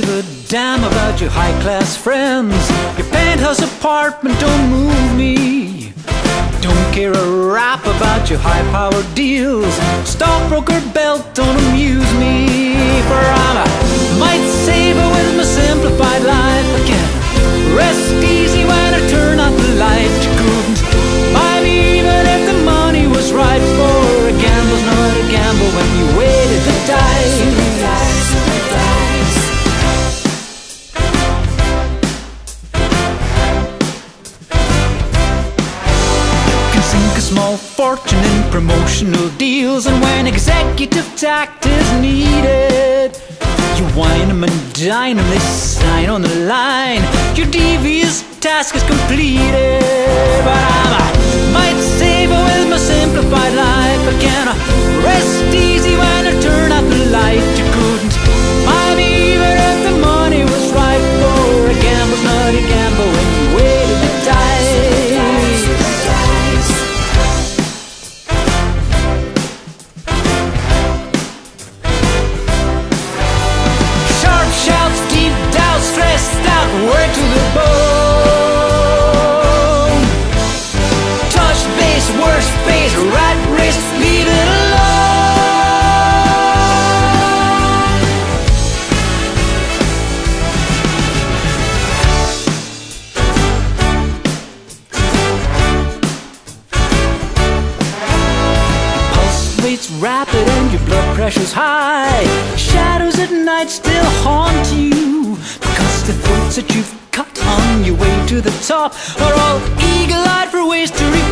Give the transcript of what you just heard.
give a damn about your high class friends. Your penthouse apartment don't move me. Don't care a rap about your high powered deals. Stockbroker belt don't amuse me. Small fortune in promotional deals And when executive tact is needed You wine 'em and dine 'em, they sign on the line. Your devious task is completed But a might saver with my simplified life Rate's rapid and your blood pressure's high. Shadows at night still haunt you because the throats that you've cut on your way to the top are all eagle-eyed for ways to repay